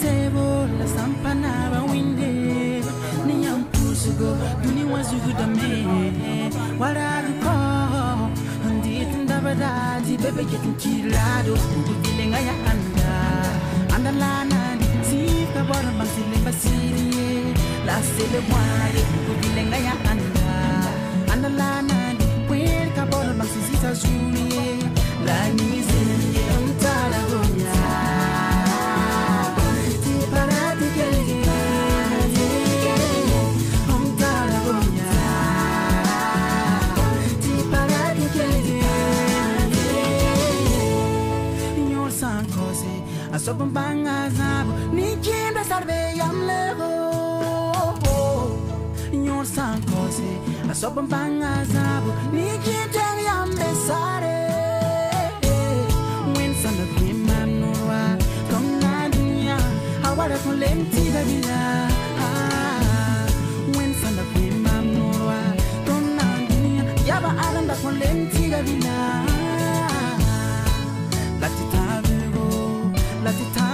sebo la stampa na ba pusugo duni wazugu da me wala ko andi tunda bada di bebe getin kilado kudile nga ya anda. Anda lana di sika bora basile basiri la sele wale kudile nga ya anda. Anda lana di kwer ka bora basisa zuri la nizi kose asobon banga zabo ni kinda sarve yam Nyor san kose asobon banga zabo ni kinda yam besare When san da prima noa kom na dunya awara kon lenti da vida When san da prima noa kom na dunya yaba aranda kon lenti da vida meditar